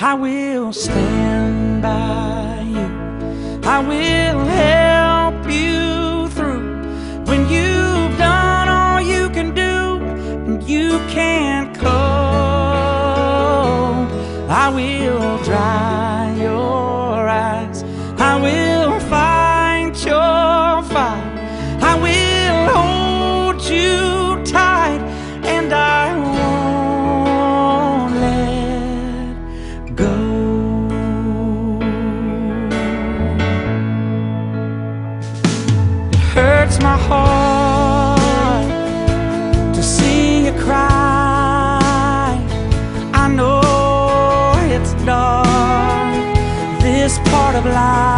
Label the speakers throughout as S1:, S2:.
S1: I will stand by you. I will of life.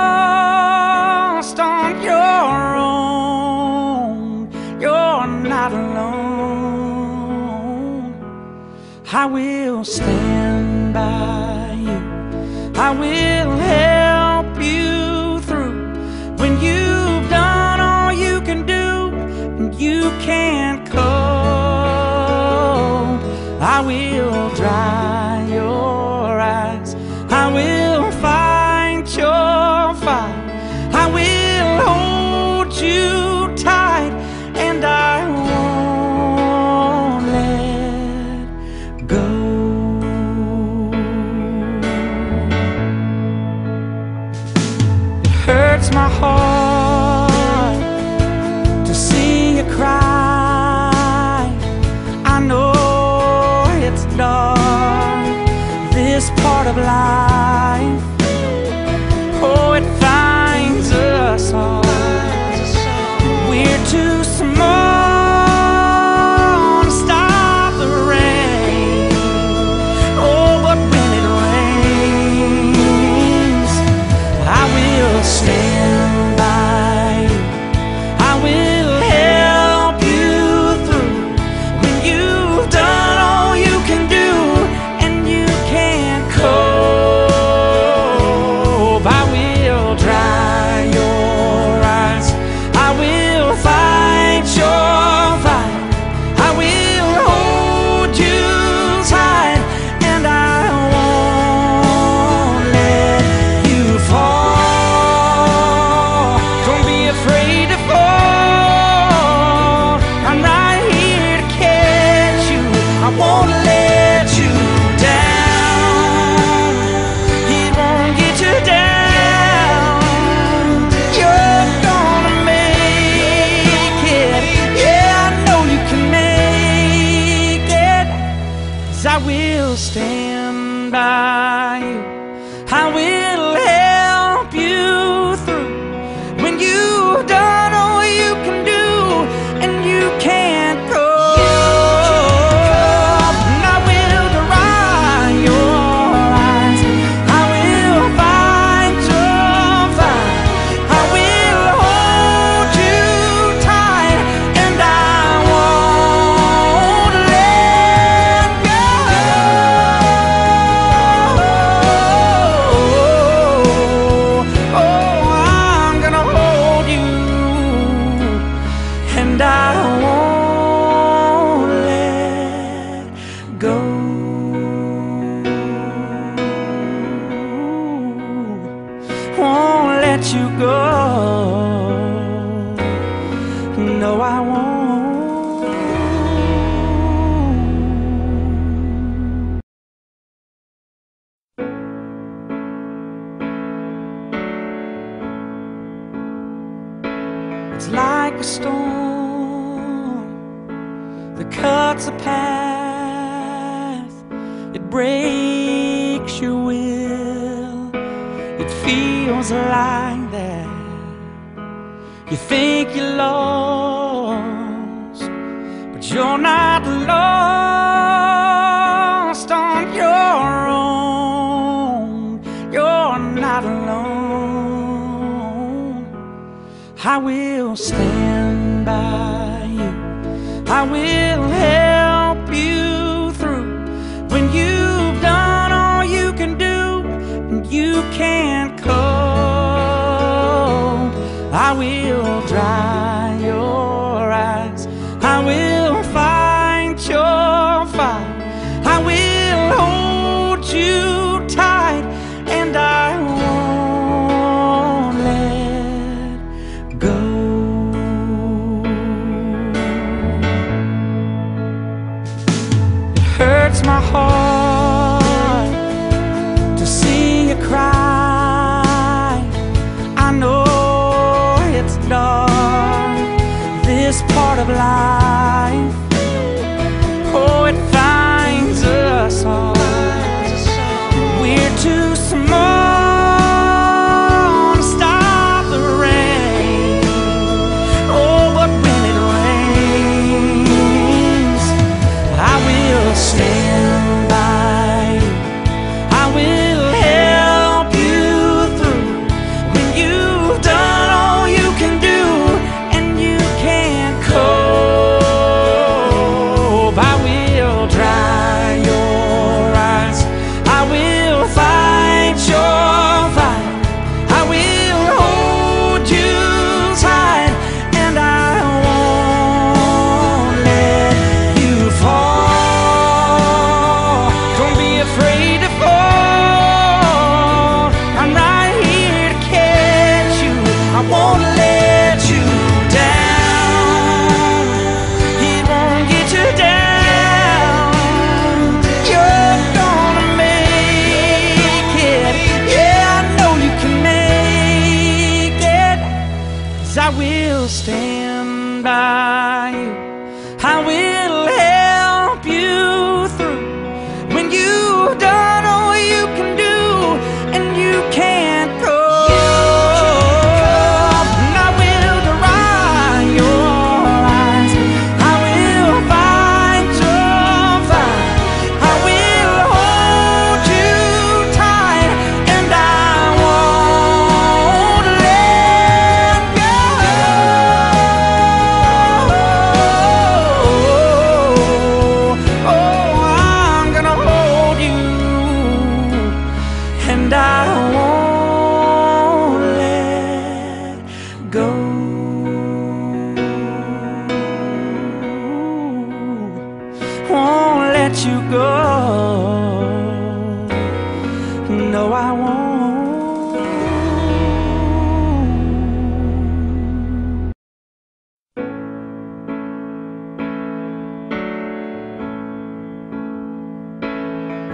S1: I will stand by you. I will of life. like a storm that cuts a path, it breaks your will. It feels like that. You think you're lost, but you're not lost on your own. You're not alone. I will stand by you. I will of life.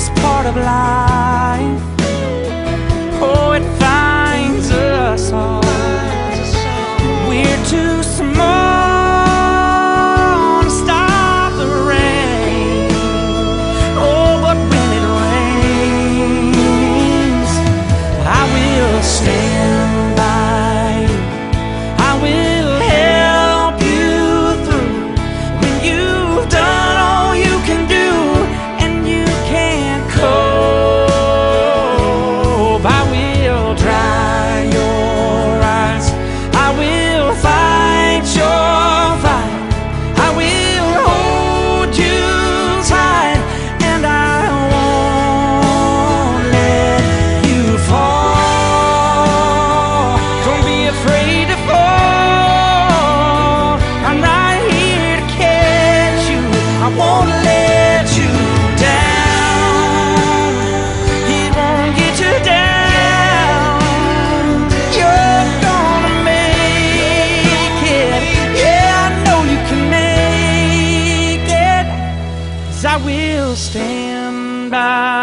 S1: this part of life. Bye.